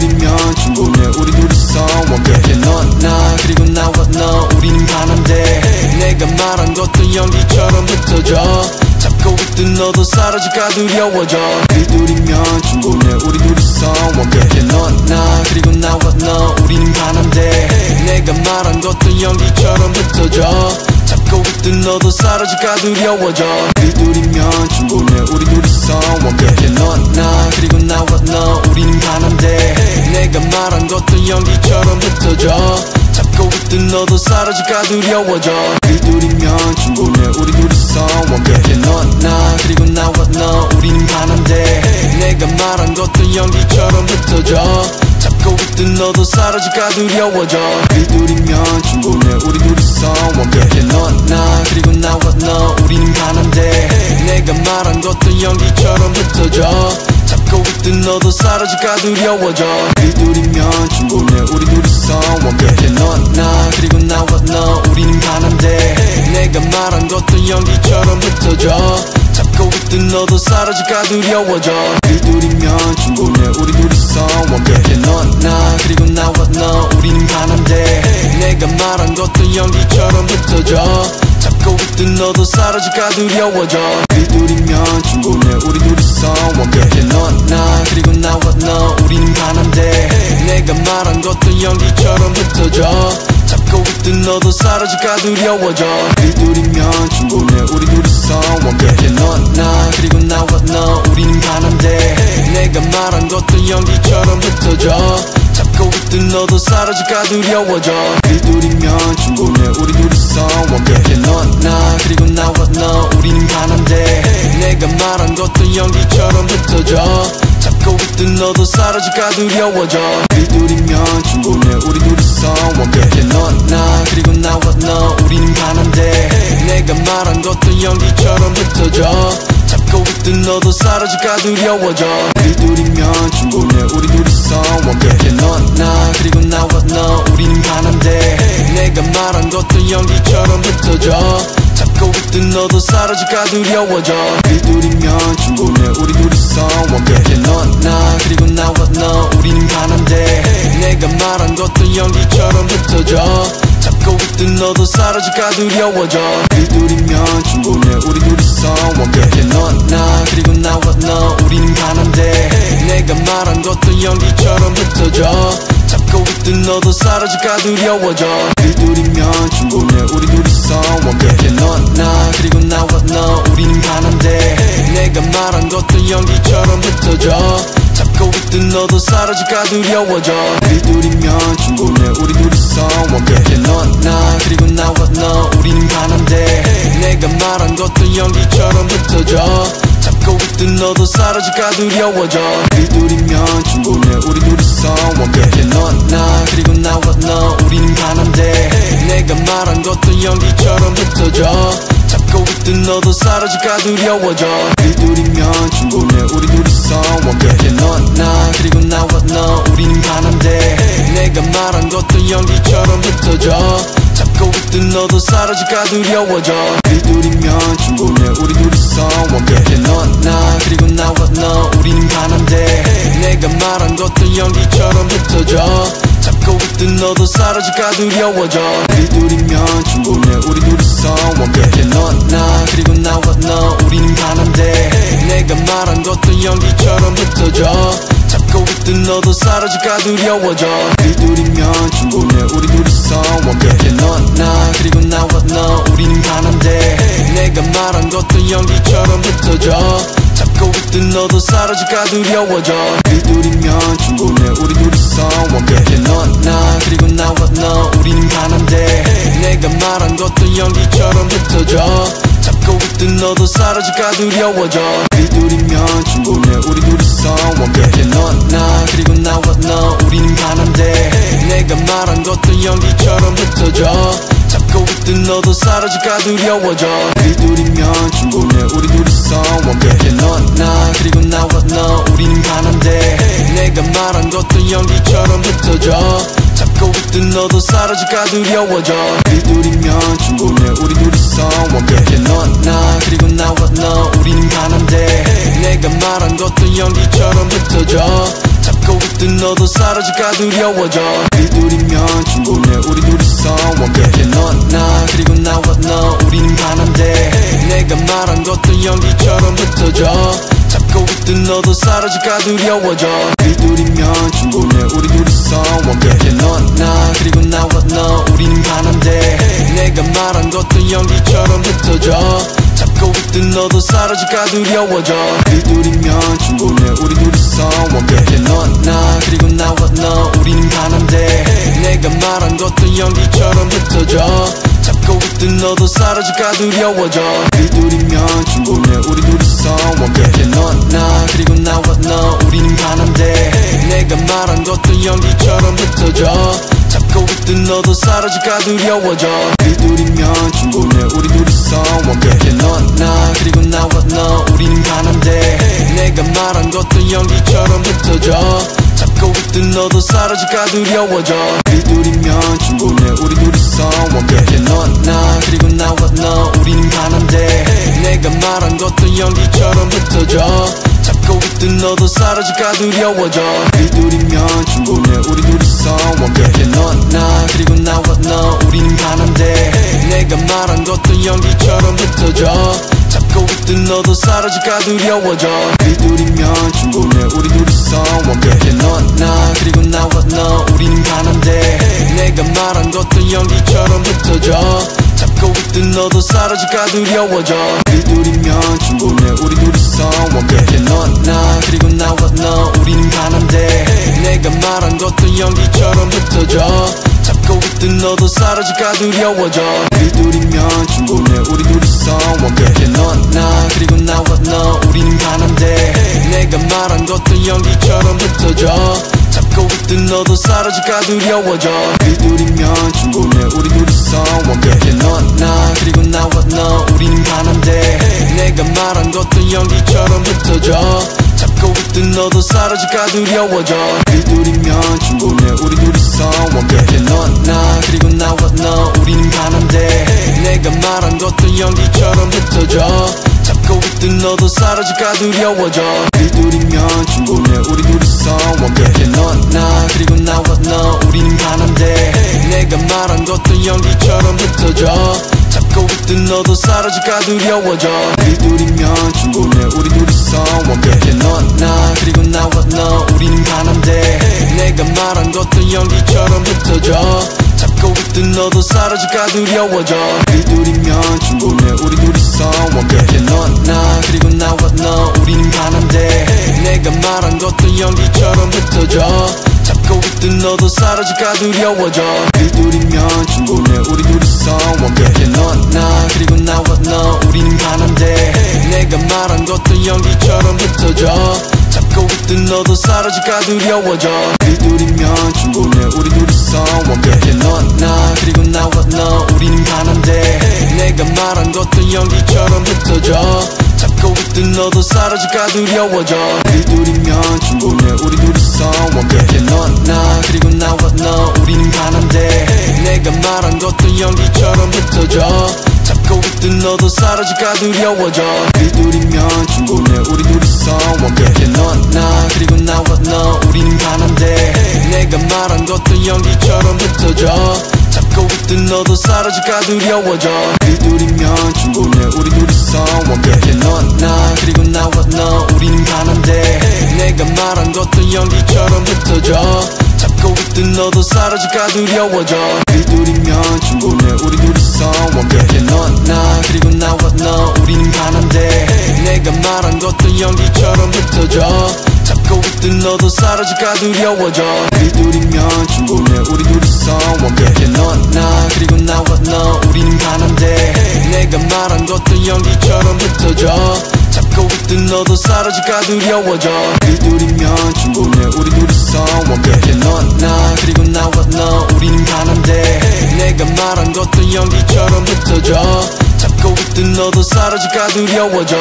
둘이면 충분해. 우리 둘이서 완벽해. 넌나 그리고 나와 너. 우리는 하나인데 내가 말한 것도 연기처럼 흩어져. 잡고 있던 너도 사라질까 두려워져. 우리 둘이면 충분해. 우리 둘이서 완벽해. 넌나 그리고 나와 너. 우리는 하나인데 내가 말한 것도 연기처럼 흩어져. 잡고 있던 너도 사라질까 두려워져. 우리 둘이면 충분해. 우리 둘이서 완벽해. 넌나 그리고 말한 것도 연기처럼 흩어져. 잡고 있던 너도 사라질까 두려워져. 우리 둘이면 충분해 우리 둘이서 완벽해 넌나. 그리고 나와 너 우리는 하나인데. 내가 말한 것도 연기처럼 흩어져. 잡고 있던 너도 사라질까 두려워져. 우리 둘이면 충분해 우리 둘이서 완벽해 넌나. 그리고 나와 너 우리는 하나인데. 내가 말한 것도 연기처럼 흩어져 너도 사라질까 두려워져. 우리 둘이면 충분해. 우리 둘이서 완벽해. 넌나 그리고 나와 너. 우리는 하나인데. 내가 말한 것도 연기처럼 흩어져. 잡고 있던 너도 사라질까 두려워져. 우리 둘이면 충분해. 우리 둘이서 완벽해. 넌나 그리고 나와 너. 우리는 하나인데. 내가 말한 것도 연기처럼 흩어져. 잡고 있던 너도 사라질까 두려워져. 우리 둘이면 충분해. 우리 둘이 서 완벽해 넌나 그리고 나와 너 우리는 하나인데. 내가 말한 것도 연기처럼 흩어져. 잡고 있던 너도 사라질까 두려워져. 우리 둘이면 충분해. 우리 둘이서 완벽해 넌나 그리고 나와 너 우리는 하나인데. 내가 말한 것도 연기처럼 흩어져. 잡고 있던 너도 사라질까 두려워져. 우리 둘이면 충분해. 우리 둘이서 완벽해 넌나 그리고 나와 너 내가 말한 것도 연기처럼 흩어져. 잡고 있던 너도 사라질까 두려워져. 우리 둘이면 충분해 우리 둘이서 완벽해 넌나 그리고 나와 너 우리는 하나인데. 내가 말한 것도 연기처럼 흩어져. 잡고 있던 너도 사라질까 두려워져. 우리 둘이면 충분해 우리 둘이서 완벽해 넌나 그리고 나와 너 우리는 하나인데. 내가 말한 것도 연기처럼 흩어져 있던 너도 사라질까 두려워져. 우리 둘이면 충분해. 우리 둘이서 완벽해. 넌나 그리고 나와 너 우리는 하나인데 내가 말한 것도 연기처럼 흩어져. 잡고 있던 너도 사라질까 두려워져. 우리 둘이면 충분해. 우리 둘이서 완벽해. 넌나 그리고 나와 너 우리는 하나인데 내가 말한 것도 연기처럼 흩어져. 잡고 있던 너도 사라질까 두려워져. 우리 둘이면 너도 사라질까 두려워져. 우리 둘이면 충분해. 우리 둘이서 완벽해 넌나 그리고 나와 너 우리는 하나인데. 내가 말한 것도 연기처럼 흩어져. 잡고 있던 너도 사라질까 두려워져. 우리 둘이면 충분해. 우리 둘이서 완벽해 넌나 그리고 나와 너 우리는 하나인데. 내가 말한 것도 연기처럼 흩어져 잡고 있던 너도 사라질까 두려워져. 우리 둘이면 충분해. 우리 둘이서 완벽해 넌나 그리고 나와 너 우리는 하나인데. 내가 말한 것도 연기처럼 흩어져. 잡고 있던 너도 사라질까 두려워져. 우리 둘이면 충분해. 우리 둘이서 완벽해 넌나 그리고 나와 너 우리는 하나인데. 내가 말한 것도 연기처럼 흩어져 너도 사라질까 두려워져. 우리 둘이면 충분해. 우리 둘이서 완벽해 넌나? 그리고 나와 너 우리는 하나인데. 내가 말한 것도 연기처럼 흩어져. 잡고 있던 너도 사라질까 두려워져. 우리 둘이면 충분해. 우리 둘이서 완벽해 넌나? 그리고 나와 너 우리는 하나인데. 내가 말한 것도 연기처럼 흩어져. 잡고 있던 너도 사라질까 두려워져. 우리 둘이면 충분해. 우리 연기처럼 흩어져. 잡고 있던 너도 사라질까 두려워져. 우리 둘이면 충분해. 우리 둘이서 완벽해. 넌나 그리고 나와 너 우리는 하나인데. 내가 말한 것도 연기처럼 흩어져. 잡고 있던 너도 사라질까 두려워져. 우리 둘이면 충분해. 우리 둘이서 완벽해. 넌나 그리고 나와 너 우리는 하나인데. 내가 말한 것도 연기처럼 흩어져 잡고 있던 너도 사라질까 두려워져. 우리 둘이면 충분해. 우리 둘이서 완벽해. 넌나 그리고 나와 너 우리는 하나인데 내가 말한 것도 연기처럼 흩어져. 잡고 있던 너도 사라질까 두려워져. 우리 둘이면 충분해. 우리 둘이서 완벽해. 넌나 그리고 나와 너 우리는 하나인데 내가 말한 것도 연기처럼 흩어져 잡고 있던 너도 사라질까 두려워져. 우리 둘이면 충분해. 우리 둘이서 완벽해 넌나. 그리고 나와 너 우리는 하나인데. 내가 말한 것도 연기처럼 흩어져. 잡고 있던 너도 사라질까 두려워져. 우리 둘이면 충분해. 우리 둘이서 완벽해 넌나. 그리고 나와 너 우리는 하나인데. 내가 말한 것도 연기처럼 흩어져. 잡고 있던 너도 사라질까 두려워져. 우리 둘이면 충분해. 우리 둘이서 연기처럼 흩어져. 잡고 있던 너도 사라질까 두려워져. 우리 둘이면 충분해 우리 둘이서 완벽해 넌나. 그리고 나와 너 우리는 하나인데 내가 말한 것도 연기처럼 흩어져. 잡고 있던 너도 사라질까 두려워져. 우리 둘이면 충분해 우리 둘이서 완벽해 넌나. 그리고 나와 너 우리는 하나인데 내가 말한 것도 연기처럼 흩어져 잡고 있던 너도 사라질까 두려워져. 우리 둘이면 충분해. 우리 둘이서 완벽해 넌나? 그리고 나와 너 우리는 하나인데. 내가 말한 것도 연기처럼 흩어져. 잡고 있던 너도 사라질까 두려워져. 우리 둘이면 충분해. 우리 둘이서 완벽해 넌나? 그리고 나와 너 우리는 하나인데. 내가 말한 것도 연기처럼 흩어져 잡고 있던 너도 사라질까 두려워져. 우리 둘이면 충분해. 우리 둘이서 완벽해 넌나 그리고 나와 너. 우리는 하나인데. 내가 말한 것도 연기처럼 흩어져. 잡고 있던 너도 사라질까 두려워져. 우리 둘이면 충분해. 우리 둘이서 완벽해 넌나 그리고 나와 너. 우리는 하나인데. 내가 말한 것도 연기처럼 흩어져. 잡고 있던 너도 사라질까 두려워져. 우리 둘이면 충분해. 우리 둘이서 완벽 연기처럼 흩어져. 잡고 있던 너도 사라질까 두려워져. 우리 둘이면 충분해 우리 둘이서 완벽해. 넌나 그리고 나와 너 우리는 하나인데 내가 말한 것도 연기처럼 흩어져. 잡고 있던 너도 사라질까 두려워져. 우리 둘이면 충분해 우리 둘이서 완벽해. 넌나 그리고 나와 너 우리는 하나인데 내가 말한 것도 연기처럼 흩어져 잡고 있던 너도 사라질까 두려워져. 우리 둘이면 충분해. 우리 둘이서 완벽해 넌나 그리고 나와 너 우리는 하나인데. 내가 말한 것도 연기처럼 흩어져. 잡고 있던 너도 사라질까 두려워져. 우리 둘이면 충분해. 우리 둘이서 완벽해 넌나 그리고 나와 너 우리는 하나인데. 내가 말한 것도 연기처럼 흩어져 잡고 있던 너도 사라질까 두려워져. 우리 둘이면 충분해. 우리 둘이서 완벽해. 넌나 그리고 나와 너. 우리는 하나인데 내가 말한 것도 연기처럼 흩어져. 잡고 있던 너도 사라질까 두려워져. 우리 둘이면 충분해. 우리 둘이서 완벽해. 넌나 그리고 나와 너. 우리는 하나인데 내가 말한 것도 연기처럼 흩어져 잡고 있던 너도 사라질까 두려워져. 우리 둘이면 충분해. 우리 둘이서 완벽해 넌나 그리고 나와 너 우리는 하나인데. 내가 말한 것도 연기처럼 흩어져. 잡고 있던 너도 사라질까 두려워져. 우리 둘이면 충분해. 우리 둘이서 완벽해 넌나 그리고 나와 너 우리는 하나인데. 내가 말한 것도 연기처럼 흩어져 잡고 있던 너도 사라질까 두려워져. 우리 둘이면 충분해. 우리 둘이서 완벽해 넌나 그리고 나와 너. 우리는 하나인데. 내가 말한 것도 연기처럼 흩어져. 잡고 있던 너도 사라질까 두려워져. 우리 둘이면 충분해. 우리 둘이서 완벽해 넌나 그리고 나와 너. 우리는 하나인데. 내가 말한 것도 연기처럼 흩어져 잡고 있던 너도 사라질까 두려워져. 우리 둘이면 충분해. 우리 둘이서 완벽해. 넌나 그리고 나와 너 우리는 하나인데. 내가 말한 것도 연기처럼 흩어져. 잡고 있던 너도 사라질까 두려워져. 우리 둘이면 충분해. 우리 둘이서 완벽해. 넌나 그리고 나와 너 우리는 하나인데. 내가 말한 것도 연기처럼 흩어져 잡고 있던 너도 사라질까 두려워져.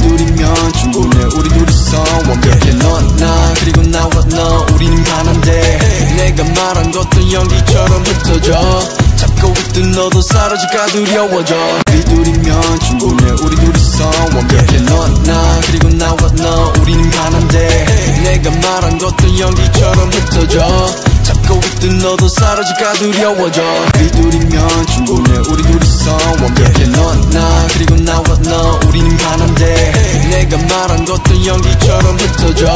둘이면 충분해. 우리 둘이서 완벽해 넌나 그리고 나와 너 우리는 하나인데. 내가 말한 것도 연기처럼 흩어져. 잡고 있던 너도 사라질까 두려워져. 둘이면 충분해. 우리 둘이서 완벽해 넌나 그리고 나와 너 우리는 가난데. 내가 말한 것도 연기처럼 흩어져 잡고 있던 너도 사라질까 두려워져. 우리 둘이면 충분해. 우리 둘이서 완벽해 넌나 그리고 나와 너 우리는 가난데. 내가 말한 것도 연기처럼 흩어져.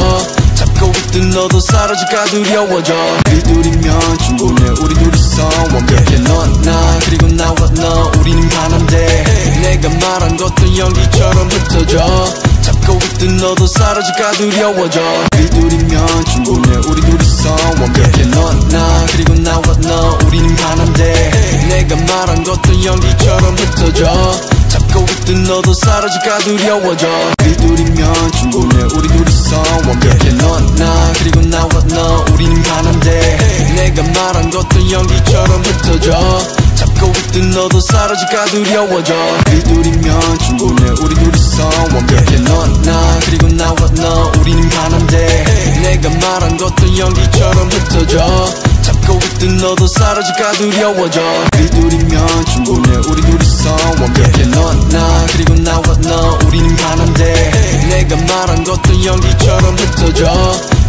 잡고 있던 너도 사라질까 두려워져. 우리 둘이면 충분해. 우리 둘이서 완벽해 넌나 그리고 나와 너 우리는 가난데. 내가 말한 것도 연기처럼 흩어져 잡고 있던 너도 사라질까 두려워져. 우리 둘이면 충분해. 우리 둘이서 완벽해 넌나? 그리고 나와 너 우리는 가난데. 내가 말한 것도 연기처럼 흩어져. 잡고 있던 너도 사라질까 두려워져. 우리 둘이면 충분해. 우리 둘이서 완벽해 넌나? 그리고 나와 너 우리는 가난데. 내가 말한 것도 연기처럼 흩어져. 잡고 있던 너도 사라질까 두려워져. 우리 둘이 면 충분해. 우리 둘이서 완벽해. 넌나 그리고 나와 너. 우리는 가난데 내가 말한 것도 연기처럼 흩어져. 잡고 있던 너도 사라질까 두려워져. 우리 둘이면 충분해. 우리 둘이서 완벽해. 넌나 그리고 나와 너. 우리는 가난데 내가 말한 것도 연기처럼 흩어져.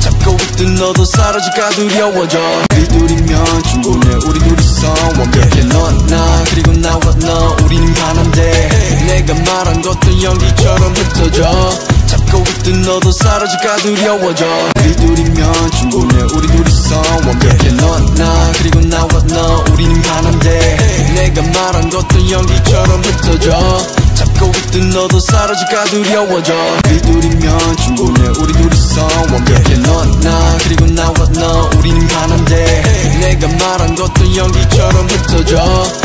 잡고 있던 너도 사라질까 두려워져. 우리 둘이면 충분해. 우리 둘이서 완벽해. 넌나 그리고 나와 너 연기처럼 흩어져. 잡고 있던 너도 사라질까 두려워져. 우리 둘이면 충분해. 우리 둘이서 완벽해 넌나 그리고 나와 너. 우리는 가난데. 내가 말한 것도 연기처럼 흩어져. 잡고 있던 너도 사라질까 두려워져. 우리 둘이면 충분해. 우리 둘이서 완벽해 넌나 그리고 나와 너. 우리는 가난데. 내가 말한 것도 연기처럼 흩어져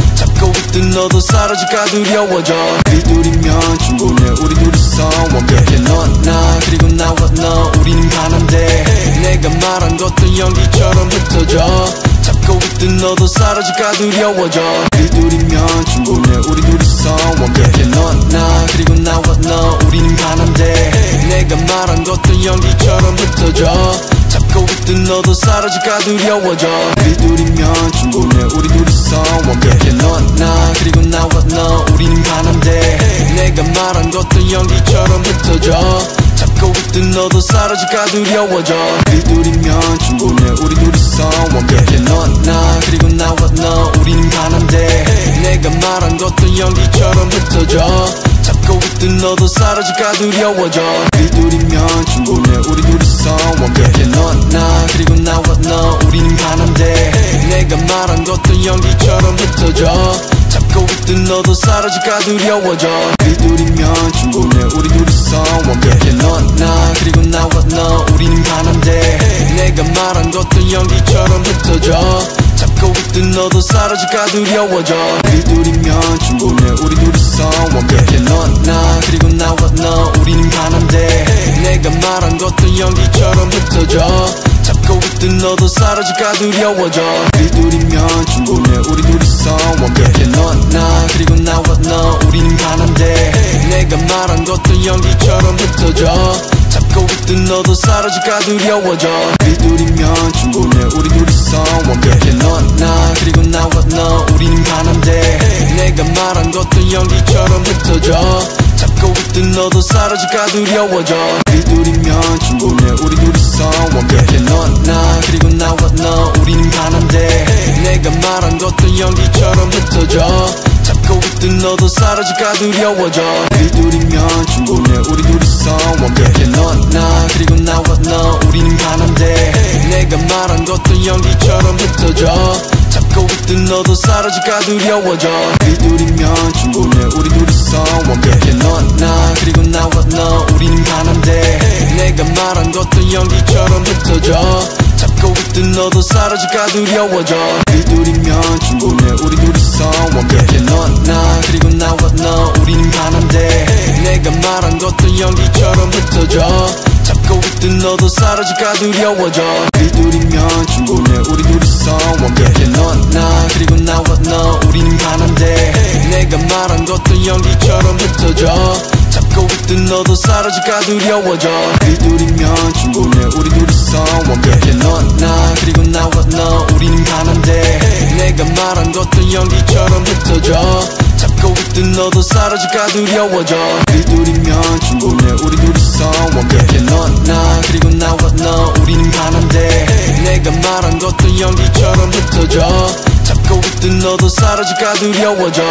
있던 너도 사라질까 두려워져. 우리 둘이면 충분해 우리 둘이서 완벽해 넌나 그리고 나와 너 우리는 가난데. 내가 말한 것도 연기처럼 흩어져. 잡고 있던 너도 사라질까 두려워져. 우리 둘이면 충분해 우리 둘이서 완벽해 넌나 그리고 나와 너 우리는 가난데. 내가 말한 것도 연기처럼 흩어져. 잡고 있던 너도 사라질까 두려워져. 우리 둘이면 연기처럼 흩어져. 잡고 있던 너도 사라질까 두려워져. 우리 둘이면 충분해. 우리 둘이서 완벽해. 넌나 그리고 나와 너 우리는 가난데. 내가 말한 것도 연기처럼 흩어져. 잡고 있던 너도 사라질까 두려워져. 우리 둘이면 충분해. 우리 둘이서 완벽해. 넌나 그리고 나와 너 우리는 가난데. 내가 말한 것도 연기처럼 흩어져 잡고 있던 너도 사라질까 두려워져. 우리 둘이면 충분해. 우리 둘이서 완벽해. 넌나 그리고 나와 너. 우리는 가난데. 내가 말한 것도 연기처럼 흩어져. 잡고 있던 너도 사라질까 두려워져. 우리 둘이면 충분해. 우리 둘이서 완벽해. 넌나 그리고 나와 너. 우리는 가난데. 내가 말한 것도 연기처럼 흩어져 잡고 있던 너도 사라질까 두려워져. 둘이면 충분해. 우리 둘이서 완벽해. 넌나 그리고 나와 너 우리는 가난데. 내가 말한 것도 연기처럼 흩어져. 잡고 있던 너도 사라질까 두려워져. 둘이면 충분해. 우리 둘이서 완벽해. 넌나 그리고 나와 너 우리는 가난데. 내가 말한 것도 연기처럼 흩어져. 잡고 있던 너도 사라질까 두려워져. 둘이면 충분해. 우리 말한 것도 연기처럼 흩어져. 잡고 있던 너도 사라질까 두려워져. 우리 둘이면 충분해 우리 둘이서 완벽해 넌나 그리고 나와 너 우리는 가난데. 내가 말한 것도 연기처럼 흩어져. 잡고 있던 너도 사라질까 두려워져. 우리 둘이면 충분해 우리 둘이서 완벽해 넌나 그리고 나와 너 우리는 가난데. 내가 말한 것도 연기처럼 흩어져 잡고 있던 너도 사라질까 두려워져. 우리 둘이면 충분해. 우리 둘이서 완벽해 넌나? 그리고 나와 너 우리는 가난데. 내가 말한 것도 연기처럼 흩어져. 잡고 있던 너도 사라질까 두려워져. 우리 둘이면 충분해. 우리 둘이서 완벽해 넌나? 그리고 나와 너 우리는 가난데. 내가 말한 것도 연기처럼 흩어져. 잡고 너도 사라질까 두려워져. 우리 둘이면 충분해. 우리 둘이서 완벽해 넌나? 그리고 나와 너 우리는 가난데. 내가 말한 것도 연기처럼 흩어져. 잡고 있던 너도 사라질까 두려워져. 우리 둘이면 충분해. 우리 둘이서 완벽해 너나? 그리고 나와 너 우리는 하나인데. 내가 말한 것도 연기처럼 흩어져. 잡고 있던 너도 사라질까 두려워져